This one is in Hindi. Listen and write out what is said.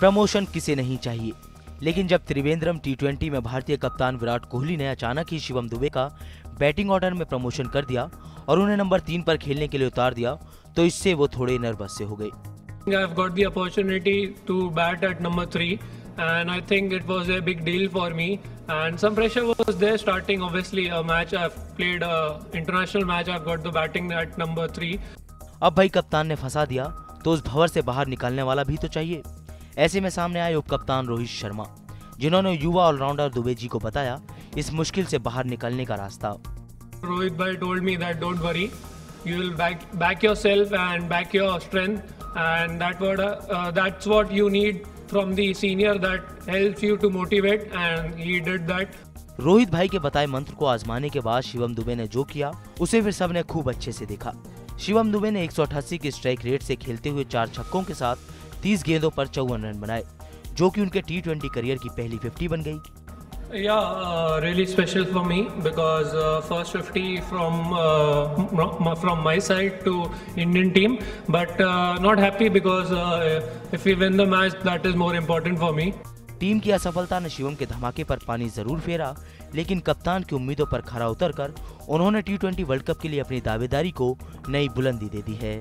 प्रमोशन किसे नहीं चाहिए? लेकिन जब त्रिवेंद्रम टी ट्वेंटी में भारतीय कप्तान विराट कोहली ने अचानक ही शिवम दुबे का बैटिंग ऑर्डर में प्रमोशन कर दिया और उन्हें नंबर तीन पर खेलने के लिए उतार दिया तो इससे वो थोड़े नर्वस से हो गए। अब भाई कप्तान ने फंसा दिया तो उस भवर से बाहर निकालने वाला भी तो चाहिए। ऐसे में सामने आए उपकप्तान रोहित शर्मा जिन्होंने युवा ऑलराउंडर दुबे जी को बताया इस मुश्किल से बाहर निकलने का रास्ता। रोहित भाई told me that don't worry you will back back your and back your strength and that word that's what you need from the senior that help you to motivate and he did that Rohit भाई के बताए मंत्र को आजमाने के बाद शिवम दुबे ने जो किया उसे फिर सबने खूब अच्छे से देखा। शिवम दुबे ने एक की स्ट्राइक रेट से खेलते हुए चार छक्कों के साथ तीस गेंदों पर चौवन रन बनाए जो कि उनके टी ट्वेंटी करियर की पहली फिफ्टी बन गई। Yeah really special for me because first fifty from from my side to Indian team but not happy because if you win the match that is more important for me team की असफलता ने शिवम के धमाके पर पानी ज़रूर फेरा लेकिन कप्तान की उम्मीदों पर खरा उतर कर उन्होंने टी ट्वेंटी वर्ल्ड कप के लिए अपनी दावेदारी को नई बुलंदी दे दी है।